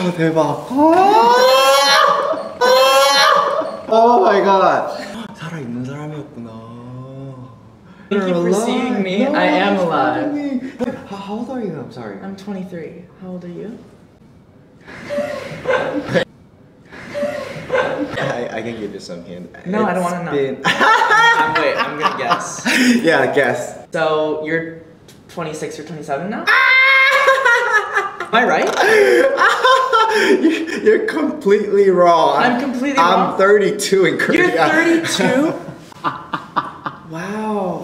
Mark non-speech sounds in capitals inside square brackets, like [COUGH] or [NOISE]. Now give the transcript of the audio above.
와 대박. 오 마이 갓. 살아 있는 사람이었구나. Thank you for seeing me. I am alive. How, how old are you? I'm sorry. I'm 23. How old are you? I, I can give you some hint. No, I don't It's wanna know. been- [LAUGHS] I'm, wait, I'm gonna guess. [LAUGHS] yeah, guess. So you're 26 or 27 now? Am I right? [LAUGHS] You're completely wrong. I'm completely I'm wrong. 32 in Korea. You're 32? [LAUGHS] wow.